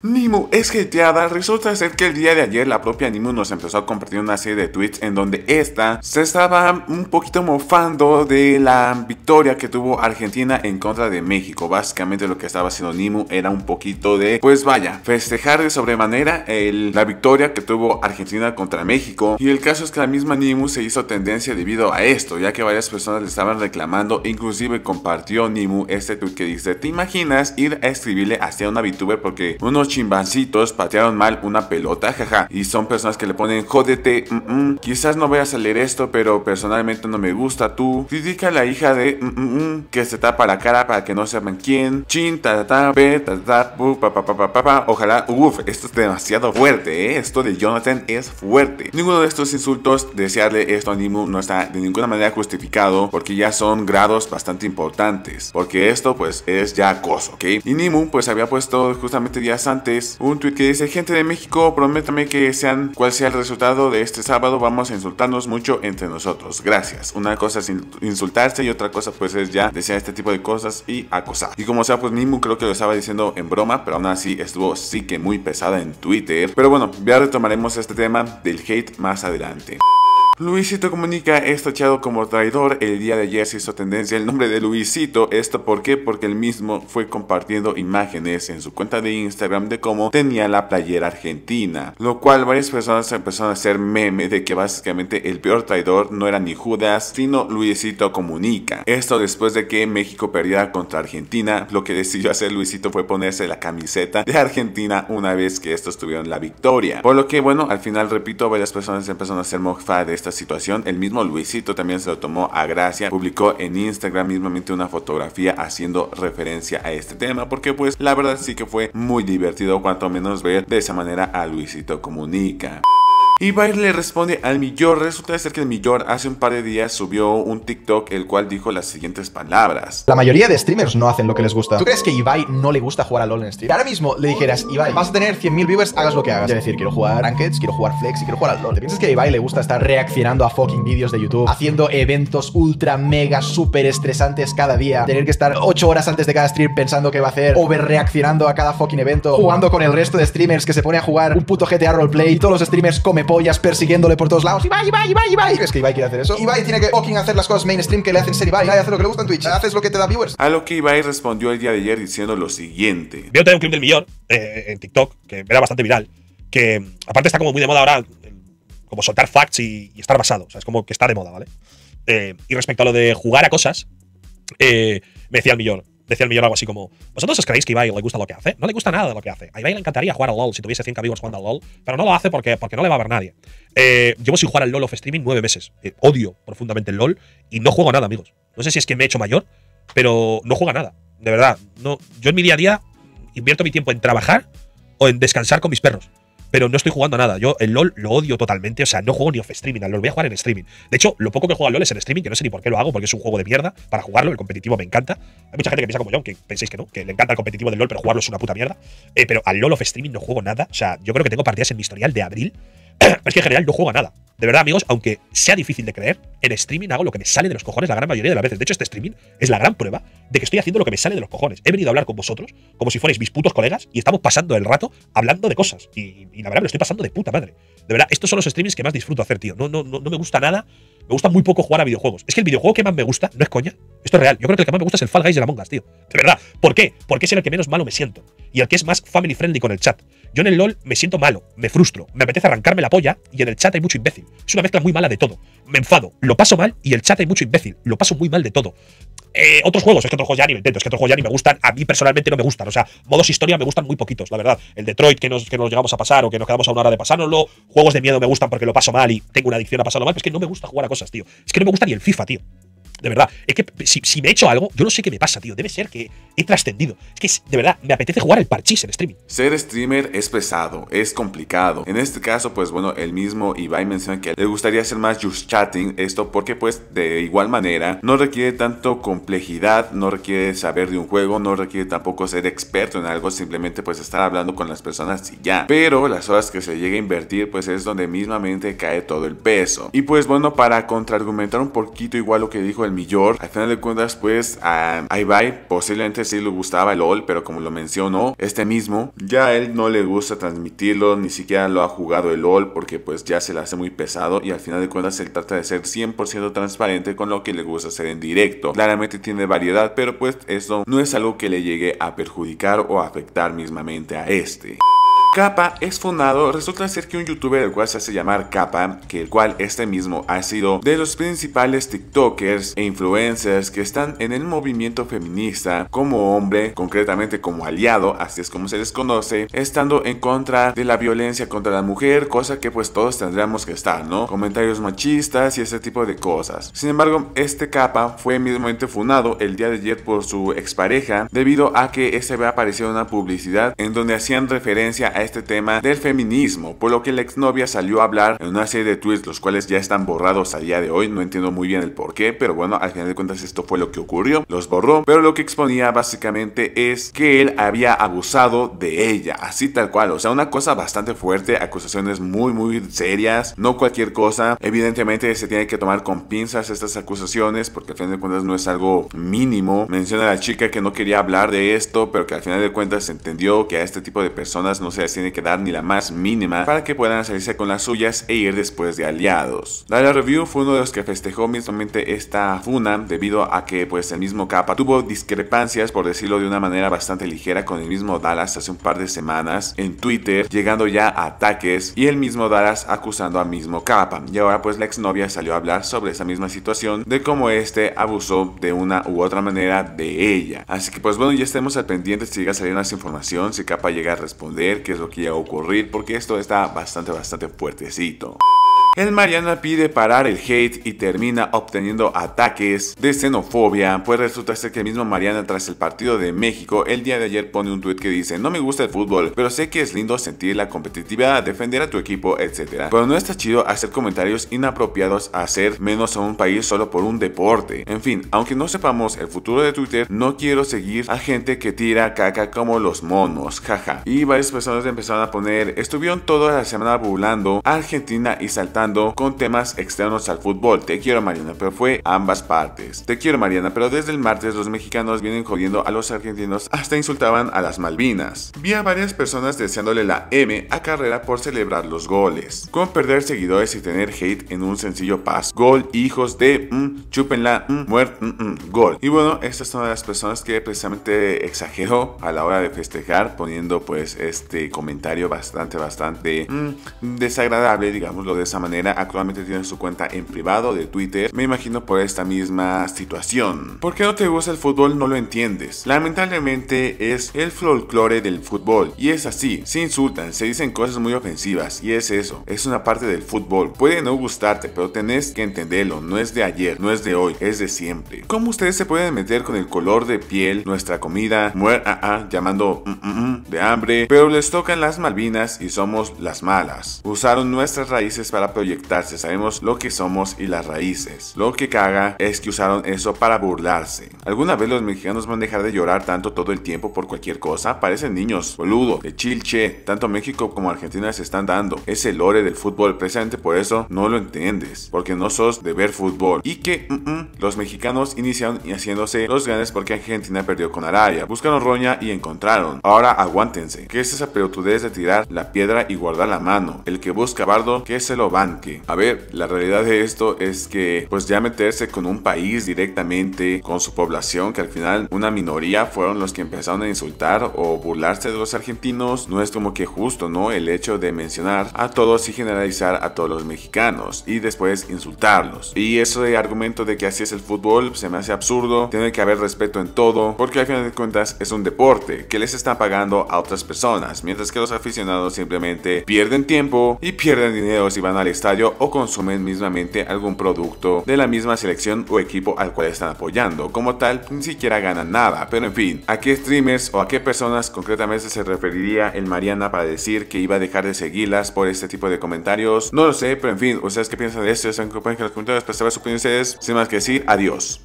Nimu es hateada, resulta ser que el día de ayer la propia Nimu nos empezó a compartir una serie de tweets en donde esta se estaba un poquito mofando de la victoria que tuvo Argentina en contra de México. Básicamente lo que estaba haciendo Nimu era un poquito de, pues vaya, festejar de sobremanera la victoria que tuvo Argentina contra México. Y el caso es que la misma Nimu se hizo tendencia debido a esto, ya que varias personas le estaban reclamando, inclusive compartió Nimu este tweet que dice, ¿te imaginas ir a escribirle hacia una VTuber porque unos chimbancitos patearon mal una pelota, jaja. Y son personas que le ponen, jódete, mm, mm, quizás no voy a salir esto, pero personalmente no me gusta tú. Critica a la hija de mm, que se tapa la cara para que no sepan quién. Chin, ta ta pe, ta ta pa Ojalá, uff, esto es demasiado fuerte, ¿eh? Esto de Jonathan es fuerte. Ninguno de estos insultos, desearle esto a Nimu no está de ninguna manera justificado porque ya son grados bastante importantes. Porque esto, pues, es ya acoso, ¿ok? Y Nimu, pues, había puesto justamente días antes un tweet que dice, gente de México, prométame que sean cual sea el resultado de este sábado, vamos a insultarnos mucho entre nosotros. Gracias. Una cosa es insultarse y otra cosa pues es ya desear este tipo de cosas y acosar. Y como sea, pues Nimu creo que lo estaba diciendo en broma, pero aún así estuvo sí que muy pesada en Twitter. Pero bueno, ya retomaremos este tema del hate más adelante. Luisito Comunica es tachado como traidor. El día de ayer se hizo tendencia el nombre de Luisito. ¿Esto por qué? Porque él mismo fue compartiendo imágenes en su cuenta de Instagram de cómo tenía la playera argentina. Lo cual varias personas empezaron a hacer meme de que básicamente el peor traidor no era ni Judas, sino Luisito Comunica. Esto después de que México perdiera contra Argentina. Lo que decidió hacer Luisito fue ponerse la camiseta de Argentina una vez que estos tuvieron la victoria. Por lo que, bueno, al final, repito, varias personas empezaron a hacer mofa de esta situación. El mismo Luisito también se lo tomó a gracia, publicó en Instagram mismamente una fotografía haciendo referencia a este tema, porque pues la verdad sí que fue muy divertido cuanto menos ver de esa manera a Luisito Comunica. Y le responde al Millor. Resulta ser que el Millor hace un par de días subió un TikTok el cual dijo las siguientes palabras. La mayoría de streamers no hacen lo que les gusta. ¿Tú crees que Ibai no le gusta jugar a LoL en stream? Ahora mismo le dijeras, Ibai, vas a tener 100.000 viewers, hagas lo que hagas. Es decir, quiero jugar Rankeds, quiero jugar Flex y quiero jugar al LoL. ¿Te piensas que a Ibai le gusta estar reaccionando a fucking vídeos de YouTube, haciendo eventos ultra mega super estresantes cada día, tener que estar 8 horas antes de cada stream pensando qué va a hacer, over reaccionando a cada fucking evento, jugando con el resto de streamers que se pone a jugar un puto GTA roleplay y todos los streamers come pollas persiguiendo por todos lados. Ibai, Ibai, Ibai, Ibai. Es que Ibai quiere hacer eso. Ibai tiene que fucking hacer las cosas mainstream que le hacen ser Ibai. Nadie hace lo que le gusta en Twitch. Haces lo que te da viewers. A lo que Ibai respondió el día de ayer diciendo lo siguiente. Veo también un clip del millón eh, en TikTok que era bastante viral. Que aparte está como muy de moda ahora, como soltar facts y, estar basado. O sea, es como que está de moda, ¿vale? Eh, y respecto a lo de jugar a cosas, eh, me decía el millón decía el millón algo así como: ¿Vosotros os creéis que Ibai le gusta lo que hace? No le gusta nada de lo que hace. A Ibai le encantaría jugar al LOL si tuviese 100 viewers jugando al LOL, pero no lo hace porque, porque no le va a ver nadie. Eh, llevo sin jugar al LOL of streaming nueve meses. Eh, odio profundamente el LOL y no juego nada, amigos. No sé si es que me he hecho mayor, pero no juego nada. De verdad. No, yo en mi día a día invierto mi tiempo en trabajar o en descansar con mis perros pero no estoy jugando a nada. Yo el LOL lo odio totalmente, o sea, no juego ni off streaming, al LOL voy a jugar en streaming. De hecho, lo poco que juego al LOL es en streaming, que no sé ni por qué lo hago, porque es un juego de mierda para jugarlo, el competitivo me encanta. Hay mucha gente que piensa como yo, que penséis que no, que le encanta el competitivo del LOL, pero jugarlo es una puta mierda. Eh, pero al LOL off streaming no juego nada, o sea, yo creo que tengo partidas en mi historial de abril, es que en general no juego a nada. De verdad, amigos, aunque sea difícil de creer, en streaming hago lo que me sale de los cojones la gran mayoría de las veces. De hecho, este streaming es la gran prueba de que estoy haciendo lo que me sale de los cojones. He venido a hablar con vosotros como si fuerais mis putos colegas y estamos pasando el rato hablando de cosas. Y, la verdad me lo estoy pasando de puta madre. De verdad, estos son los streamings que más disfruto hacer, tío. No, no, no, no me gusta nada. Me gusta muy poco jugar a videojuegos. Es que el videojuego que más me gusta, no es coña, esto es real. Yo creo que el que más me gusta es el Fall Guys de la Mongas, tío. De verdad. ¿Por qué? Porque es el que menos malo me siento. Y el que es más family friendly con el chat. Yo en el LOL me siento malo, me frustro, me apetece arrancarme la polla y en el chat hay mucho imbécil. Es una mezcla muy mala de todo. Me enfado, lo paso mal y el chat hay mucho imbécil. Lo paso muy mal de todo. Eh, otros juegos, es que otros juegos ya ni me intento, es que otros juegos ya ni me gustan, a mí personalmente no me gustan. O sea, modos historia me gustan muy poquitos, la verdad. El Detroit que nos, que nos llegamos a pasar o que nos quedamos a una hora de pasárnoslo. Juegos de miedo me gustan porque lo paso mal y tengo una adicción a pasarlo mal, es que no me gusta jugar a cosas, tío. Es que no me gusta ni el FIFA, tío. De verdad. Es que si, me he hecho algo, yo no sé qué me pasa, tío. Debe ser que he trascendido. Es que, de verdad, me apetece jugar el parchís en streaming. Ser streamer es pesado, es complicado. En este caso, pues bueno, el mismo Ibai menciona que le gustaría hacer más just chatting. Esto porque, pues, de igual manera, no requiere tanto complejidad, no requiere saber de un juego, no requiere tampoco ser experto en algo, simplemente, pues, estar hablando con las personas y ya. Pero las horas que se llega a invertir, pues, es donde mismamente cae todo el peso. Y pues, bueno, para contraargumentar un poquito igual lo que dijo millor. Al final de cuentas, pues a, Ibai posiblemente sí le gustaba el LOL, pero como lo mencionó, este mismo, ya a él no le gusta transmitirlo, ni siquiera lo ha jugado el LOL porque pues ya se le hace muy pesado y al final de cuentas él trata de ser 100% transparente con lo que le gusta hacer en directo. Claramente tiene variedad, pero pues eso no es algo que le llegue a perjudicar o afectar mismamente a este. Kappa es fundado, resulta ser que un youtuber el cual se hace llamar Kappa, que el cual este mismo ha sido de los principales tiktokers e influencers que están en el movimiento feminista como hombre, concretamente como aliado, así es como se les conoce, estando en contra de la violencia contra la mujer, cosa que pues todos tendríamos que estar, ¿no? Comentarios machistas y ese tipo de cosas. Sin embargo, este Kappa fue mismamente fundado el día de ayer por su expareja debido a que ese había aparecido una publicidad en donde hacían referencia a este tema del feminismo, por lo que la exnovia salió a hablar en una serie de tweets, los cuales ya están borrados a día de hoy, no entiendo muy bien el por qué, pero bueno, al final de cuentas esto fue lo que ocurrió, los borró, pero lo que exponía básicamente es que él había abusado de ella, así tal cual, o sea, una cosa bastante fuerte, acusaciones muy muy serias, no cualquier cosa, evidentemente se tiene que tomar con pinzas estas acusaciones, porque al final de cuentas no es algo mínimo, menciona a la chica que no quería hablar de esto, pero que al final de cuentas entendió que a este tipo de personas no se tiene que dar ni la más mínima para que puedan salirse con las suyas e ir después de aliados. La Review fue uno de los que festejó mismamente esta funa debido a que pues el mismo Kappa tuvo discrepancias por decirlo de una manera bastante ligera con el mismo Dallas hace un par de semanas en Twitter llegando ya a ataques y el mismo Dallas acusando al mismo Kappa y ahora pues la exnovia salió a hablar sobre esa misma situación de cómo este abusó de una u otra manera de ella. Así que pues bueno ya estemos al pendiente si llega a salir más información, si Kappa llega a responder, qué lo que iba a ocurrir, porque esto está bastante, bastante fuertecito. El Mariana pide parar el hate y termina obteniendo ataques de xenofobia, pues resulta ser que el mismo Mariana tras el partido de México el día de ayer pone un tweet que dice no me gusta el fútbol, pero sé que es lindo sentir la competitividad, defender a tu equipo, etc. Pero no está chido hacer comentarios inapropiados a hacer menos a un país solo por un deporte. En fin, aunque no sepamos el futuro de Twitter, no quiero seguir a gente que tira caca como los monos, jaja. Y varias personas empezaron a poner, estuvieron toda la semana burlando Argentina y saltando con temas externos al fútbol. Te quiero Mariana, pero fue ambas partes. Te quiero Mariana, pero desde el martes los mexicanos vienen jodiendo a los argentinos hasta insultaban a las Malvinas. Vi a varias personas deseándole la M a Carrera por celebrar los goles. Con perder seguidores y tener hate en un sencillo pass. Gol, hijos de, mm, chúpenla, mm, muert, mm, mm, gol. Y bueno, estas son las personas que precisamente exageró a la hora de festejar poniendo pues este comentario bastante, bastante mm, desagradable, digámoslo de esa manera actualmente tiene su cuenta en privado de Twitter, me imagino por esta misma situación. ¿Por qué no te gusta el fútbol? No lo entiendes. Lamentablemente es el folclore del fútbol y es así, se insultan, se dicen cosas muy ofensivas y es eso, es una parte del fútbol. Puede no gustarte, pero tenés que entenderlo, no es de ayer, no es de hoy, es de siempre. ¿Cómo ustedes se pueden meter con el color de piel, nuestra comida, muer ah, ah, llamando mm, mm, mm, de hambre, pero les tocan las Malvinas y somos las malas? Usaron nuestras raíces para proyectar sabemos lo que somos y las raíces. Lo que caga es que usaron eso para burlarse. ¿Alguna vez los mexicanos van a dejar de llorar tanto todo el tiempo por cualquier cosa? Parecen niños, boludo, de chilche. Tanto México como Argentina se están dando. Ese lore del fútbol, precisamente por eso no lo entiendes. Porque no sos de ver fútbol. Y que mm, mm, los mexicanos iniciaron haciéndose los grandes porque Argentina perdió con Arabia. Buscaron roña y encontraron. Ahora aguántense. ¿Qué es esa pelotudez de tirar la piedra y guardar la mano? El que busca bardo, que se lo van a ver, la realidad de esto es que pues ya meterse con un país directamente, con su población, que al final una minoría fueron los que empezaron a insultar o burlarse de los argentinos, no es como que justo, ¿no? El hecho de mencionar a todos y generalizar a todos los mexicanos y después insultarlos. Y eso de argumento de que así es el fútbol se me hace absurdo, tiene que haber respeto en todo, porque al final de cuentas es un deporte que les están pagando a otras personas, mientras que los aficionados simplemente pierden tiempo y pierden dinero si van al estadio o consumen mismamente algún producto de la misma selección o equipo al cual están apoyando. Como tal, ni siquiera ganan nada. Pero en fin, ¿a qué streamers o a qué personas concretamente se referiría el Mariana para decir que iba a dejar de seguirlas por este tipo de comentarios? No lo sé, pero en fin, ¿ustedes qué piensan de esto? Que en los comentarios para saber su opinión ustedes. Sin más que decir, adiós.